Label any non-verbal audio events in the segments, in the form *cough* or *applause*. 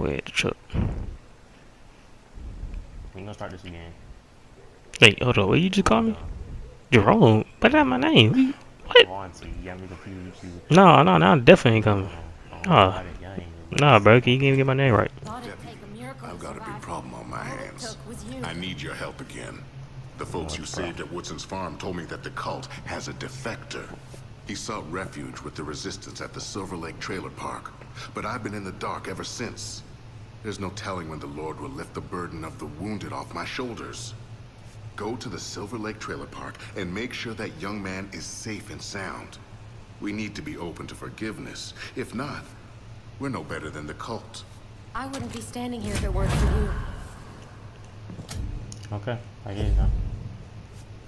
way at the truck. We gonna start this again. Wait, hold on. What you just call me? Jerome? But that's my name. What? Oh, Vaughn, so you got me confused. You, No, no, no. I definitely ain't coming. oh, Oh. got it, y'all Nah, bro. Can you even get my name right? Thought it'd take a miracle I've got a big problem on my hands. took was you. I need your help again. The oh, folks you saved at Woodson's farm told me that the cult has a defector. He sought refuge with the resistance at the Silver Lake Trailer Park. But I've been in the dark ever since. There's no telling when the Lord will lift the burden of the wounded off my shoulders. Go to the Silver Lake Trailer Park and make sure that young man is safe and sound. We need to be open to forgiveness. If not, we're no better than the cult. I wouldn't be standing here if it weren't for you. Okay, I get it now.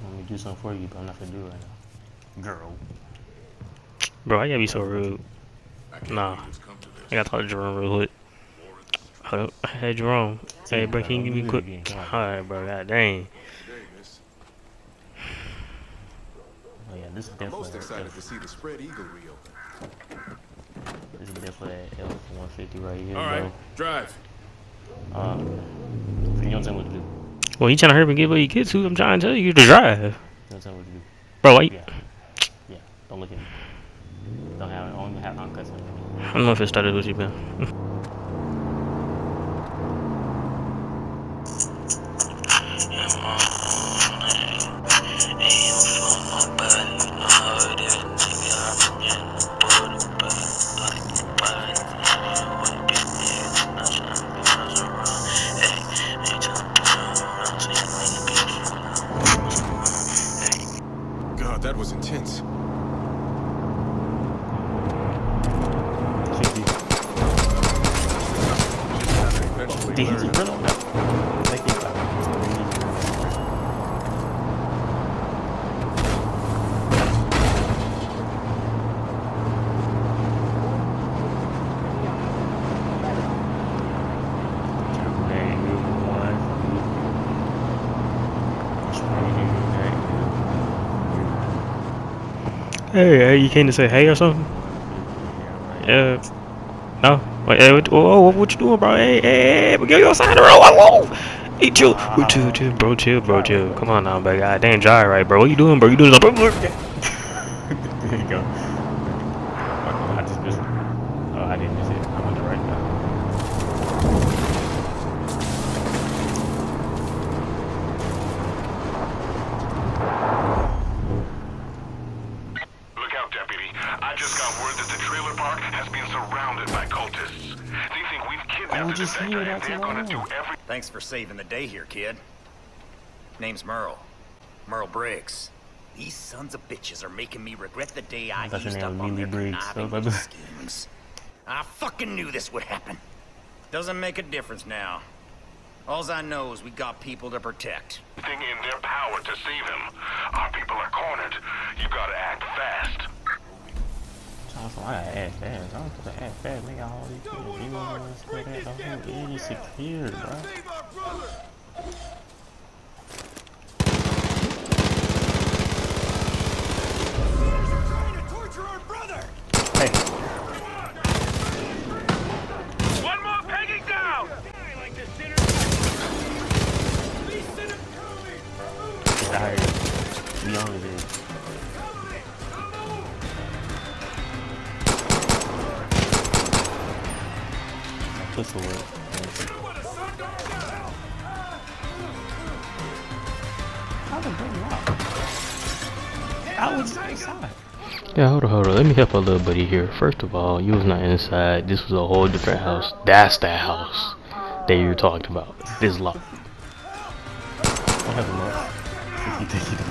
Let me do something for you, but I'm not gonna do it right now. Girl. Bro, I you gotta be so rude? I Nah. believe it's come to this. I gotta talk to Jerome real quick. Hold up. Hey, Jerome. Hey, bro, can you give me a quick? Alright, bro. God dang. Oh yeah, this is I'm definitely most excited to see the spread eagle reopen. this is definitely that F one fifty right here, All right, drive. bro. Um, you don't tell me what to do. Well, you trying to hurry up and get where you get to? I'm trying to tell you to drive. You don't tell me what to do. Bro, why you? Yeah, yeah. Don't look at me. Don't have. Only have uncuts on me. I don't know if it started with you, man. *laughs* Hey, hey, you came to say hey or something? Yeah. No. Wait, hey, what, whoa, whoa, what you doing, bro? Hey, hey, hey, get your side of the road. Whoa. Hey, chill, Wait, chill, chill, bro, chill, bro, chill. Come on now, bro. God ah, damn, dry, right, bro? What you doing, bro? You doing something? There you go. I just missed it. Oh, I didn't miss it. I went the right now. Look out, deputy. I just got word that the trailer park has been surrounded by cultists. They think we've kidnapped the just defector hear that and they're gonna do tomorrow. every Thanks for saving the day here, kid. Name's Merle. Merle Briggs. These sons of bitches are making me regret the day I thought your eased name up was on Lily their Briggs. conniving So, schemes. I fucking knew this would happen. Doesn't make a difference now. Alls I know is we got people to protect. thing in their power to save him. Our people are cornered. You gotta act fast. Also, I gotta act fast. I don't supposed to act fast. Nigga, all these people, you know what's good at? The whole area is secure, bro. Hey, One more pegging down! get out here. Be on with it. Pistol whip. How did they out? I was inside. Yeah, hold on, hold on. Let me help a little buddy here. First of all, you was not inside. This was a whole different house. That's the house that you were talking about. This lock. Don't have a look.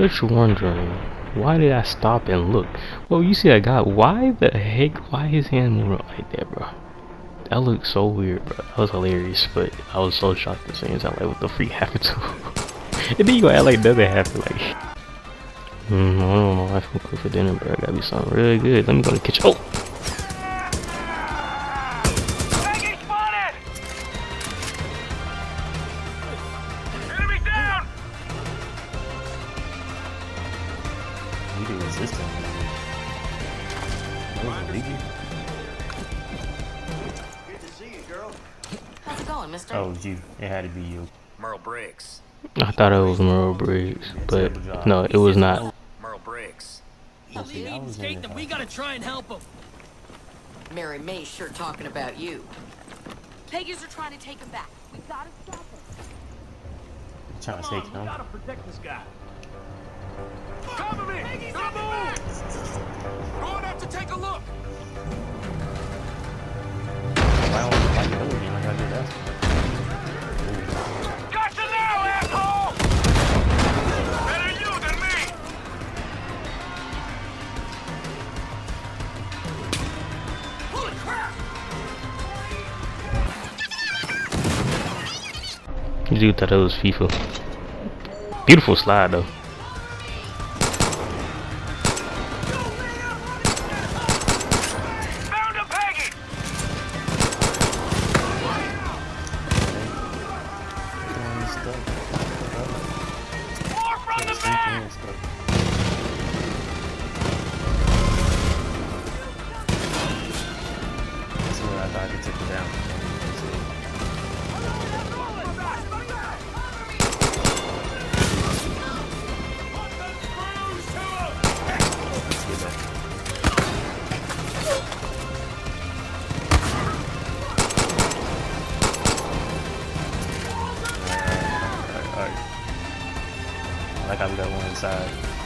Bet you're wondering, why did I stop and look? Well, you see that guy, why the heck, why his hand moving like that, bro? That looked so weird, bro. That was hilarious, but I was so shocked at the same time, like, what the freak *laughs* happened to him? and then you act like nothing happened, like... Mm, I don't know, I feel cook for dinner, bro. Gotta be something really good. Let me go to the kitchen. Oh! Be resistant. That was illegal. How's it going, mister? Oh, it you. It had to be you. Merle Briggs. I thought it was Merle Briggs, but no, it was not. Merle Briggs. You see, I was in the we gotta try and help him. Mary May's sure talking about you. Peggies are trying to take him back. We gotta stop him. trying to take him. We gotta protect this guy. Cover me! Don't move! Going up to take a look! Why don't you fight those? You don't gotta do that. Gotcha now, asshole! Better you than me! Holy crap! Dude thought it was FIFA. Beautiful slide though. Like we got one inside.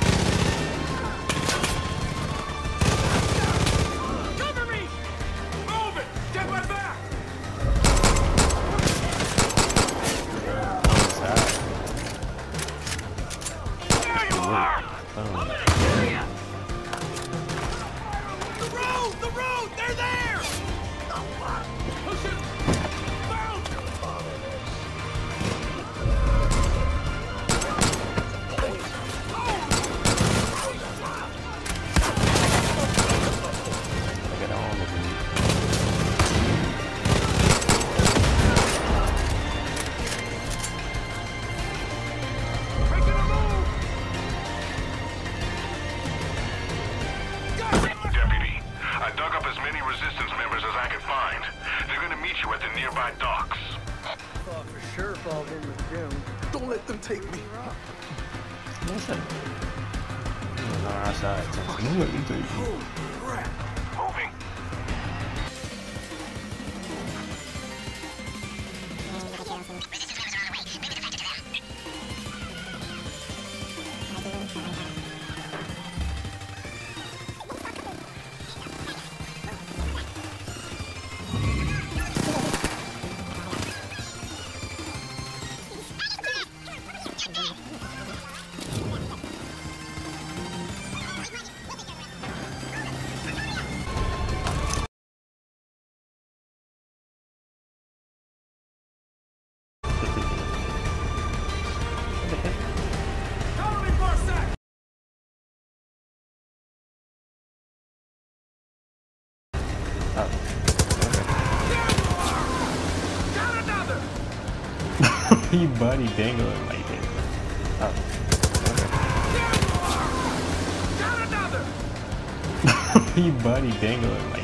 Take me. What's that? He was on our side. So I'm take you. Buddy dangling like that. Oh. Got another! *laughs* you buddy dangling like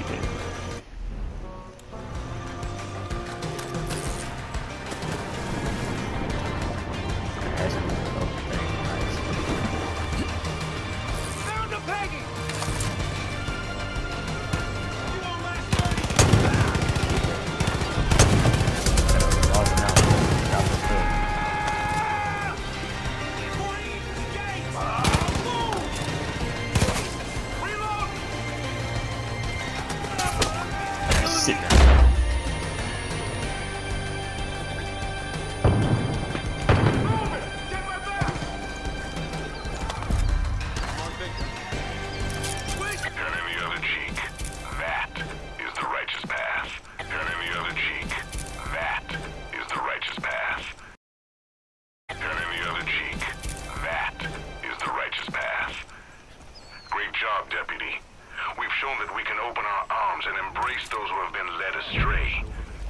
that we can open our arms and embrace those who have been led astray.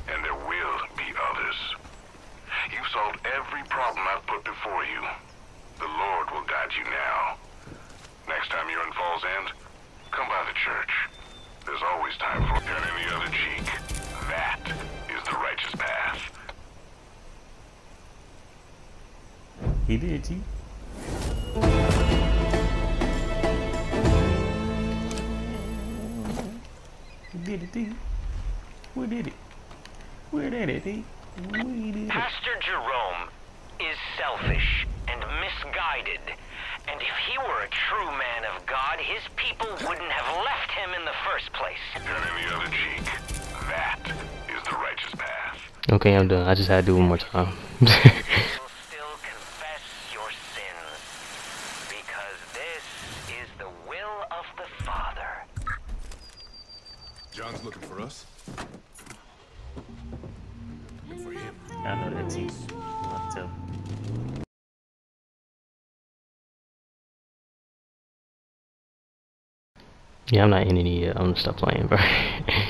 And there will be others. You've solved every problem I've put before you. The Lord will guide you now. Next time you're in Falls End, come by the church. There's always time for turn in the other cheek. That is the righteous path. He did. He did it, T. We did it. We did it, T. We did it. Pastor Jerome is selfish and misguided. And if he were a true man of God, his people wouldn't have left him in the first place. Turn in the other cheek. That is the righteous path. Okay, I'm done. I just had to do one more time. *laughs* yeah, I'm not in any yet. I'm gonna stop playing, bro. *laughs*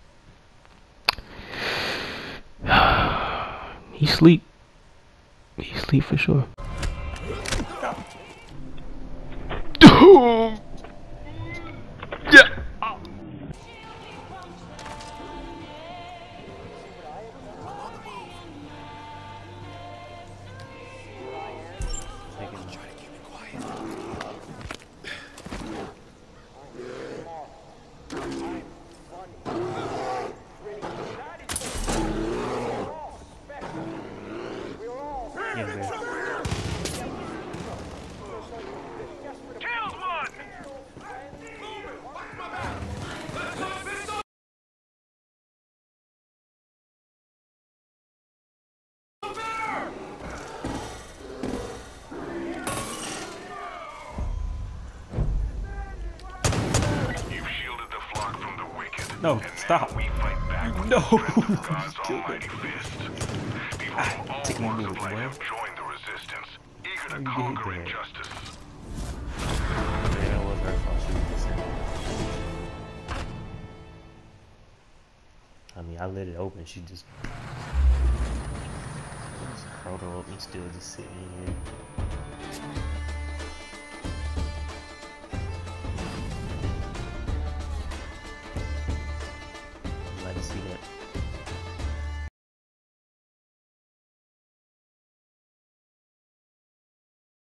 sleep. He sleep for sure. No, stop. We fight back No, the strength of you God's *laughs* almighty fist. Behold, Ah, take all my walks little of life boy. have joined the resistance, eager to conquer injustice. Yeah, that was her fault. She was just saying. I mean, I let it open. She just. Just curled her up and still just sitting here.